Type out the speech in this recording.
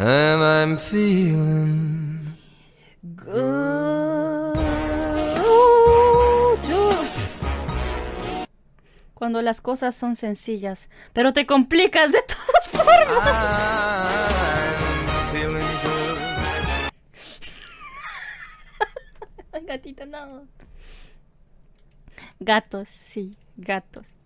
And I'm feeling Cuando las cosas son sencillas, pero te complicas de todas formas. I'm no. Gatos, sí, gatos.